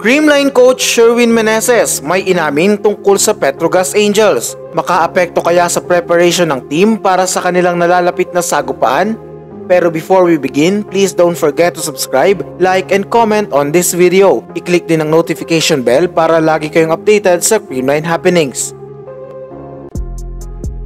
Creamline coach Sherwin Meneses may inamin tungkol sa Petrogas Angels. Makaapekto kaya sa preparation ng team para sa kanilang nalalapit na sagupaan? Pero before we begin, please don't forget to subscribe, like, and comment on this video. I-click din ang notification bell para lagi kayong updated sa Creamline happenings.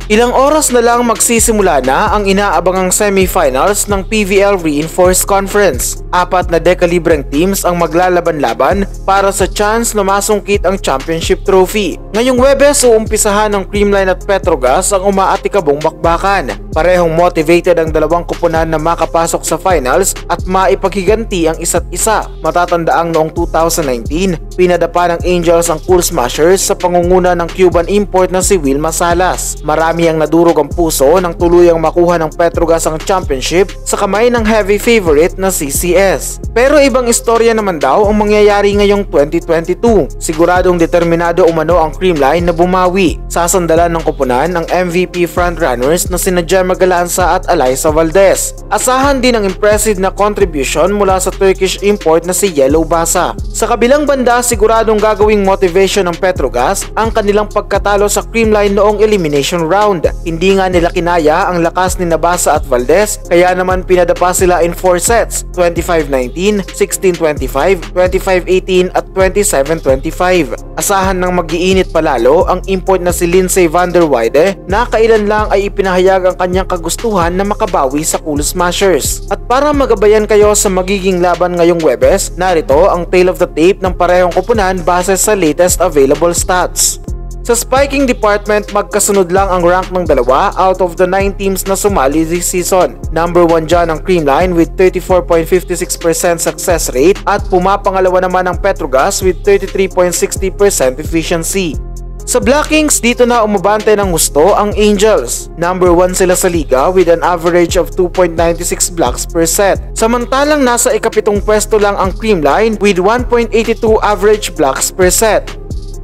Ilang oras na lang magsisimula na ang inaabangang semifinals ng PVL Reinforced Conference. Apat na dekalibreng teams ang maglalaban-laban para sa chance na masungkit ang championship trophy. Ngayong Webes, uumpisahan ng Creamline at Petrogas ang umaatikabong bakbakan. Parehong motivated ang dalawang kupunan na makapasok sa finals at maipaghiganti ang isa't isa. Matatandaang noong 2019, pinadapa ng Angels ang Cool Smashers sa pangunguna ng Cuban import na si Wilma Salas. Marami ang nadurog ang puso nang tuluyang makuha ng Petrogas ang championship sa kamay ng heavy favorite na CCS. Pero ibang istorya naman daw ang mangyayari ngayong 2022. Siguradong determinado umano ang Creamline na bumawi. Sasandalan ng kupunan ang MVP frontrunners na sina Gemma Galanza at Eliza Valdez. Asahan din ang impressive na contribution mula sa Turkish import na si Yellow Basa. Sa kabilang banda, siguradong gagawing motivation ng Petrogas ang kanilang pagkatalo sa Creamline noong elimination round. Hindi nga nila kinaya ang lakas ni Nabasa at Valdez kaya naman pinadapa sila in 4 sets 25-19, 16-25, 25-18 at 27-25. Asahan ng magiinit palalo ang import na si Lindsay van der Weide na kailan lang ay ipinahayag ang kanyang kagustuhan na makabawi sa Cool Smashers. At para magabayan kayo sa magiging laban ngayong Webes, narito ang tail of the tape ng parehong kupunan base sa latest available stats. Sa spiking department, magkasunod lang ang rank ng dalawa out of the 9 teams na sumali this season. Number 1 dyan ang Creamline with 34.56% success rate at pumapangalawa naman ang Petrogas with 33.60% efficiency. Sa blockings, dito na umabante ng gusto ang Angels. Number 1 sila sa liga with an average of 2.96 blocks per set. Samantalang nasa ikapitong pwesto lang ang Creamline with 1.82 average blocks per set.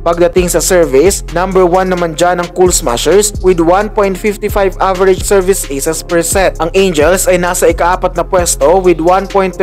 Pagdating sa service, number 1 naman dyan ang Cool Smashers with 1.55 average service aces per set. Ang Angels ay nasa ikaapat na pwesto with 1.37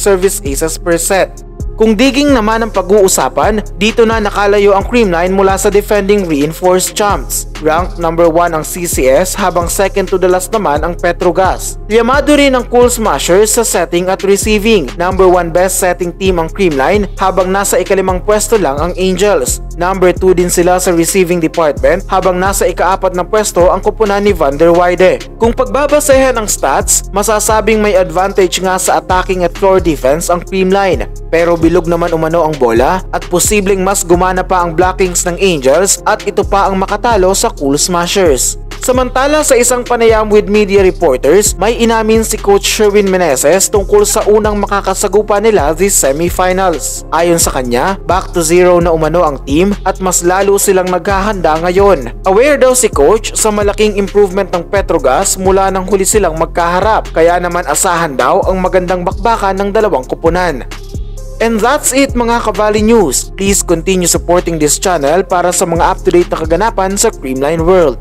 service aces per set. Kung digging naman ang pag-uusapan, dito na nakalayo ang Creamline mula sa defending reinforced champs. Ranked number 1 ang CCS habang second to the last naman ang Petrogas. Liyamado rin ang Cool Smashers sa setting at receiving. Number 1 best setting team ang Creamline habang nasa ikalimang pwesto lang ang Angels. Number 2 din sila sa receiving department habang nasa ikaapat na pwesto ang kupunan ni Van der Weide. Kung pagbabasehan ang stats, masasabing may advantage nga sa attacking at floor defense ang Creamline. Pero bilog naman umano ang bola at posibleng mas gumana pa ang blockings ng Angels at ito pa ang makatalo sa Cool Smashers. Samantala sa isang panayam with media reporters, may inamin si Coach Sherwin Meneses tungkol sa unang makakasagupa nila this semifinals. Ayon sa kanya, back to zero na umano ang team at mas lalo silang naghahanda ngayon. Aware daw si Coach sa malaking improvement ng Petrogas mula nang huli silang magkaharap kaya naman asahan daw ang magandang bakbakan ng dalawang kupunan. And that's it mga Kavali News. Please continue supporting this channel para sa mga up-to-date na kaganapan sa Creamline World.